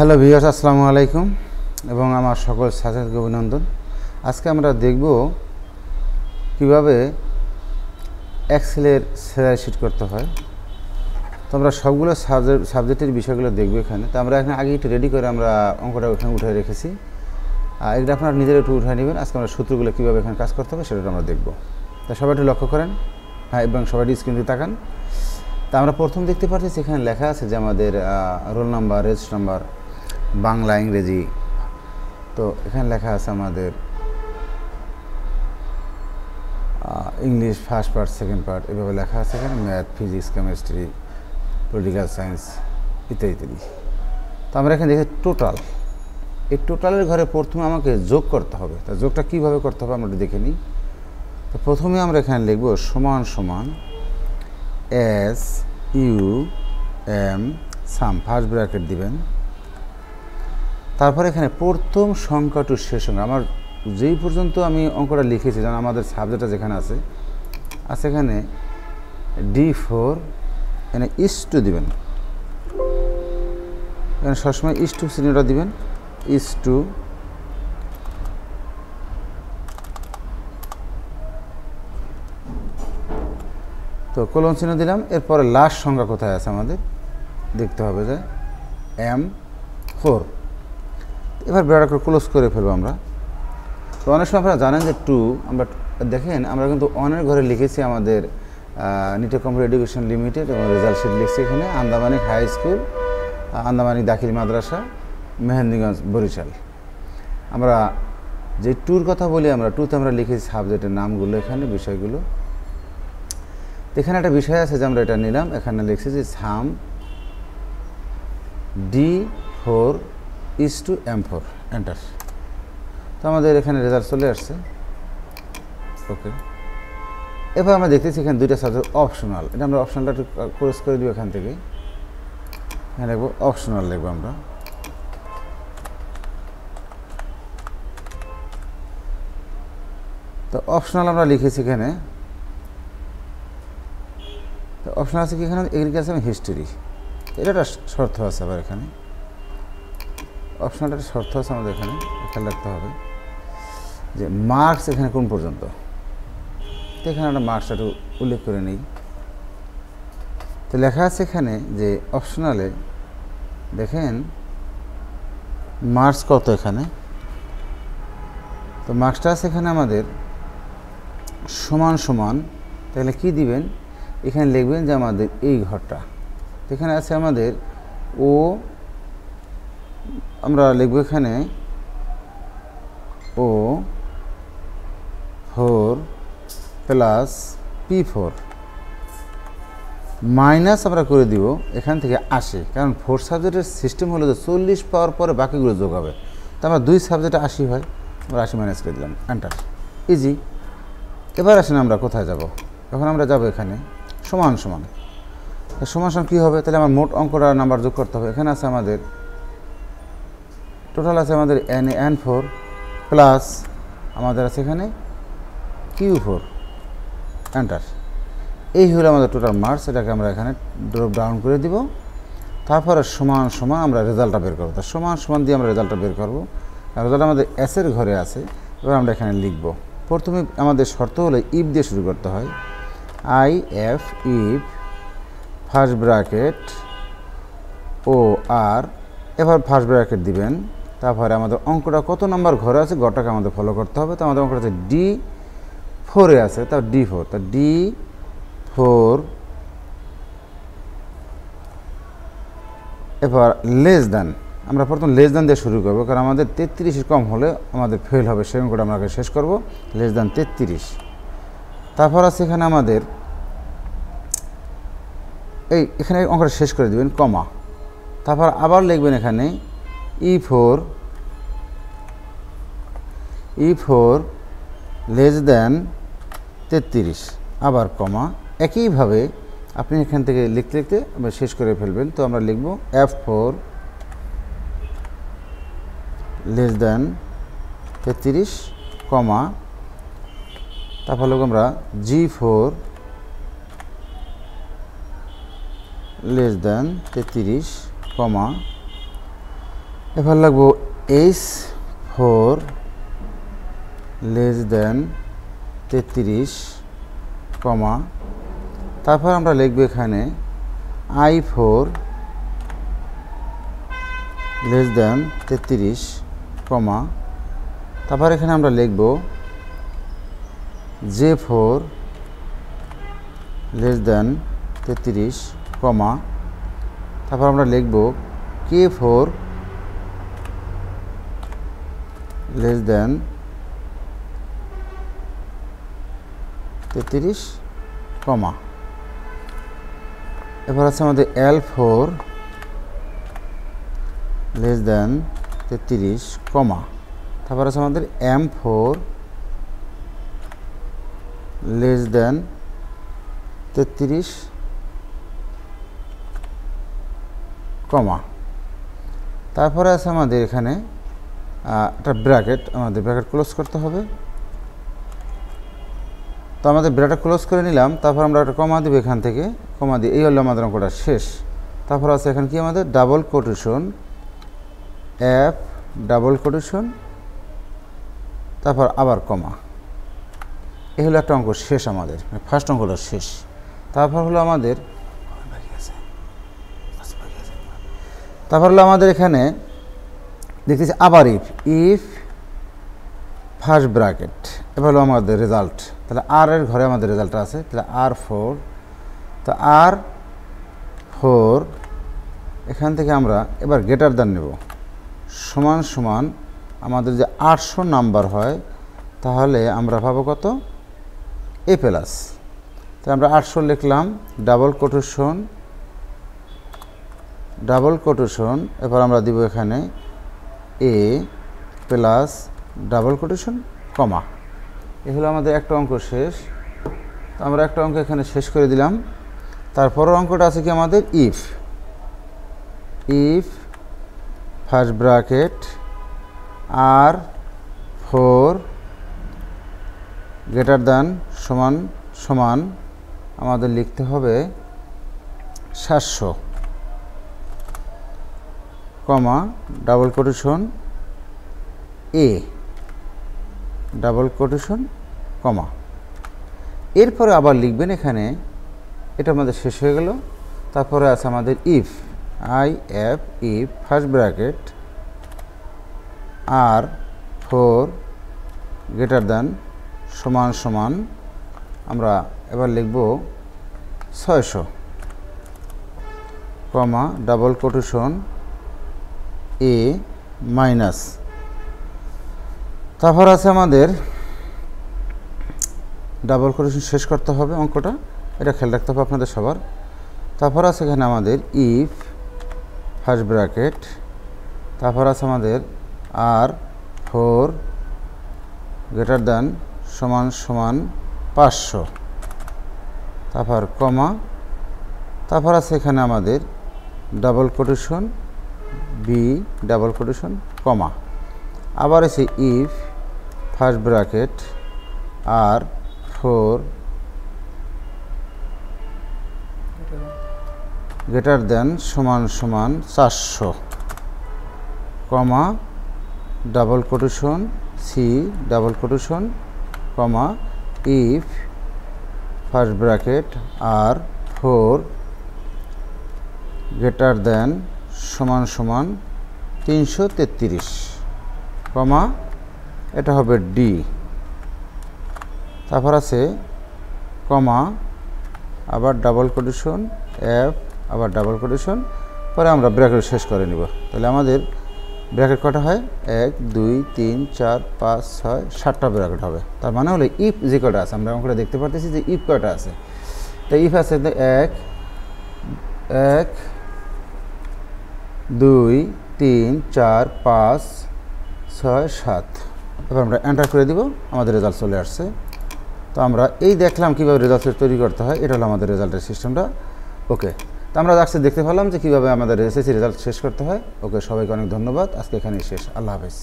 Hello viewers, আসসালামু আলাইকুম এবং আমার সকল ছাত্রকে অভিনন্দন। আজকে আমরা দেখব কীভাবে এক্সেলের স্যালারি শিট করতে হয়। তো আমরা সবগুলো সাবজেক্ট সাবজেক্টের বিষয়গুলো দেখব এখানে। তো আমরা এখানে আগে একটু রেডি করে আমরা অঙ্কটা ওখানে উঠে রেখেছি। আর এটা আপনারা নিজেরা একটু উঠে নেবেন। আজকে আমরা সূত্রগুলো কীভাবে এখানে কাজ করতে হবে সেটা আমরা দেখব। তা সবাই একটু লক্ষ্য করেন। হ্যাঁ এবং সবাই স্ক্রিন দিয়ে তাকান। তা আমরা প্রথম দেখতে পাচ্ছি সেখানে লেখা আছে যে আমাদের roll number register number Bangla, ইংরেজি। তো এখানে লেখা আছে আমাদের English first part, second part, এভাবে লেখা আছে এখানে, math, physics, chemistry, political science ইত্যাদি ইত্যাদি তো আমরা এখানে দেখি টোটাল। এই টোটালের ঘরে প্রথমে আমাকে যোগ করতে হবে। তা যোগটা কীভাবে করতে হবে আমরা দেখে নিই। তো প্রথমে আমরা এখানে লিখব সমান সমান S U M sum. First bracket দিবেন। তারপর এখানে প্রথম সংখ্যাটু শেষ সংখ্যা। আমার যেই পর্যন্ত আমি অঙ্কটা লিখেছি, যেমন আমাদের সাবজেক্টটা যেখানে আছে আছে এখানে ডি ফোর এখানে ইস টু দিবেন। এখানে সবসময় ইস টু চিহ্নটা দিবেন। ইস টু তো কলম চিহ্ন দিলাম, এরপরে লাস্ট সংখ্যা কোথায় আছে আমাদের? দেখতে হবে যে এম ফোর এবার করে ক্লোজ করে ফেলব আমরা। তো অনেক সময় আপনারা জানেন যে টু আমরা দেখেন, আমরা কিন্তু অনেক ঘরে লিখেছি আমাদের নিটো কম্পিউটার এডুকেশন লিমিটেড এবং রেজাল্ট শিট লিখছি এখানে আন্দামানিক হাই স্কুল আন্দামানিক দাখিল মাদ্রাসা, মেহেন্দিগঞ্জ, বরিশাল। আমরা যে ট্যুর কথা বলি, আমরা টুতে আমরা লিখেছি সাবজেক্টের নামগুলো এখানে, বিষয়গুলো। এখানে একটা বিষয় আছে যে আমরা এটা নিলাম, এখানে লিখছি যে sum D four is to M four enter তো আমাদের এখানে রেজাল্ট চলে আসছে। ওকে এবার আমরা দেখতেছি এখানে দুইটা সাবজেক্ট অপশনাল এটা আমরা অপশনালটা একটু ক্রস করে দিব এখান থেকে। এখানে লিখব অপশনাল লিখব আমরা। তো অপশনাল আমরা লিখেছি এখানে। তো অপশনাল আছে কি এখানে? এগ্রিকালচার হিস্ট্রি এটা একটা শর্ত আছে আবার এখানে। অপশনালটা শর্ত আছে আমাদের এখানে খেয়াল রাখতে হবে। যে মার্কস এখানে কোন পর্যন্ত? তো এখানে আমরা মার্কসটা একটু উল্লেখ করে নিই। তো লেখা আছে এখানে যে অপশনালে দেখেন মার্কস কত এখানে? তো মার্কসটা আছে এখানে আমাদের সমান সমান, তাহলে কি দিবেন? এখানে লিখবেন যে আমাদের এই ঘরটা। এখানে আছে আমাদের ও আমরা লিখব এখানে, O four plus P four. Minus আমরা করে দিব এখান থেকে আশি, কারণ ফোর সাবজেক্টের সিস্টেম হলো যে চল্লিশ পাওয়ার পরে বাকিগুলো যোগ হবে। তো আমরা দুই সাবজেক্টে আশি হয়, আমরা আশি মাইনাস করে দিলাম এন্টার ইজি এবার আসেন আমরা কোথায় যাব? এখন আমরা যাব এখানে, সমান সমান। সমান সমান কী হবে? তাহলে আমার মোট অঙ্কটা নাম্বার যোগ করতে হবে। এখানে আছে আমাদের টোটাল আছে আমাদের এন এন ফোর প্লাস আমাদের আছে এখানে কিউ ফোর এন্টার এই হলো আমাদের টোটাল মার্কস এটাকে আমরা এখানে ড্রপ ডাউন করে দিব। তারপরে সমান সমান আমরা রেজাল্টটা বের করব। তার সমান সমান দিয়ে আমরা রেজাল্টটা বের করব। রেজাল্ট আমাদের এসের ঘরে আছে, এবার আমরা এখানে লিখব। প্রথমে আমাদের শর্ত হলে ইফ দিয়ে শুরু করতে হয়। I F if first bracket O R এবার ফার্স্ট ব্র্যাকেট দিবেন। তারপরে আমাদের অঙ্কটা কত নাম্বার ঘরে আছে? ঘরটাকে আমাদের ফলো করতে হবে। তো আমাদের অঙ্কটা আছে ডি ফোরে আছে। তা ডি ফোর তা ডি ফোর এবার লেস দেন আমরা প্রথম লেস দেন দিয়ে শুরু করব। কারণ আমাদের তেত্রিশের কম হলে আমাদের ফেল হবে। সেই অঙ্কটা আমরা আগে শেষ করব। লেস দেন তেত্রিশ। তারপর আছে এখানে আমাদের এই, এখানে অঙ্কটা শেষ করে দেবেন, কমা। তারপর আবার লিখবেন এখানে E four E four less than তেত্রিশ, আবার কমা একইভাবে আপনি এখান থেকে লিখতে লিখতে আমরা শেষ করে ফেলবেন। তো আমরা লিখব এফ ফোর লেস দেন তেত্রিশ কমা তারপর আমরা জি ফোর লেস দেন তেত্রিশ কমা এবার লাগবো এইচ ফোর লেস দেন তেত্রিশ কমা। তারপর আমরা লিখব এখানে আই ফোর লেস দেন তেত্রিশ কমা। তারপর এখানে আমরা লিখব জে ফোর লেস দেন তেত্রিশ কমা। তারপর আমরা লিখব কে ফোর লেস দেন তেত্রিশ কমা এবার আছে আমাদের এল ফোর লেস দেন তেত্রিশ কমা তারপর আছে আমাদের এম ফোর লেস দেন তেত্রিশ কমা তারপরে আছে আমাদের এখানে একটা ব্র্যাকেট, আমাদের ব্র্যাকেট ক্লোজ করতে হবে। তো আমাদের ব্র্যাকেট ক্লোজ করে নিলাম, তারপর আমরা একটা কমা দিব এখান থেকে। কমা দিই এই হলো আমাদের অঙ্কটা শেষ। তারপর আছে এখানে কি আমাদের? Double quotation app double quotation, তারপর আবার কমা। এই হলো একটা অঙ্ক শেষ আমাদের ফার্স্ট অঙ্কটা শেষ। তারপর হলো আমাদের, তারপর হলো আমাদের এখানে দেখতেছি আবার ইফ ইফ ফার্স্ট ব্র্যাকেট এবার হলো আমাদের রেজাল্ট তাহলে আর এর ঘরে আমাদের রেজাল্টটা আছে, তাহলে আর ফোর তো আর ফোর এখান থেকে আমরা এবার গেটার দান নেব, সমান সমান আমাদের যে আটশো নাম্বার হয়, তাহলে আমরা পাবো কত? এ প্লাস তাই আমরা আটশো লিখলাম ডাবল কোটেশন ডাবল কোটেশন এবার আমরা দিব এখানে A plus double quotation comma A হলো আমাদের একটা অঙ্ক শেষ। তো আমরা একটা অঙ্ক এখানে শেষ করে দিলাম। তারপরের অঙ্কটা আছে কি আমাদের? If if first bracket R four greater than সমান সমান, আমাদের লিখতে হবে সাতশো। কমা double quotation A double quotation কমা। এরপরে আবার লিখবেন এখানে, এটা আমাদের শেষ হয়ে গেল। তারপরে আছে আমাদের if I F if first bracket R four greater than সমান সমান। আমরা এবার লিখব ছয়শো, কমা ডাবল কোটেশন এ মাইনাস তারপর আছে আমাদের ডাবল কোটেশন শেষ করতে হবে অঙ্কটা। এটা খেয়াল রাখতে হবে আপনাদের সবার। তারপর আছে এখানে আমাদের ইফ ফার্স্ট ব্র্যাকেট তারপর আছে আমাদের আর ফোর গ্রেটার দ্যান সমান সমান, পাঁচশো। তারপর কমা তারপর আছে এখানে আমাদের double quotation B double quotation কমা আবার আছে if first bracket R four greater than সমান সমান, চারশো কমা double quotation C double quotation comma if first bracket R four greater than সমান সমান তিনশো তেত্রিশ। কমা, এটা হবে ডি। তারপর আছে কমা, আবার ডাবল কোটেশন, এফ, আবার ডাবল কোটেশন। পরে আমরা ব্র্যাকেট শেষ করে নিব। তাহলে আমাদের ব্র্যাকেট কটা হয়? এক, দুই, তিন, চার, পাঁচ, ছয়, সাতটা ব্র্যাকেট হবে। তার মানে হলো ইফ যে কটা আছে, আমরা অঙ্কটা দেখতে পারতেছি যে ইফ কটা আছে। তো ইফ আছে এক এক দুই, তিন, চার, পাঁচ, ছয়, সাত। এবার আমরা এন্টার করে দিব, আমাদের রেজাল্ট চলে আসছে। তো আমরা এই দেখলাম কীভাবে রেজাল্ট তৈরি করতে হয়, এটা হলো আমাদের রেজাল্টের সিস্টেমটা ওকে তো আমরা আজকে দেখতে পেলাম যে কীভাবে আমাদের এসএসসি রেজাল্ট শেষ করতে হয়। ওকে সবাইকে অনেক ধন্যবাদ। আজকে এখানেই শেষ। আল্লাহ হাফেজ।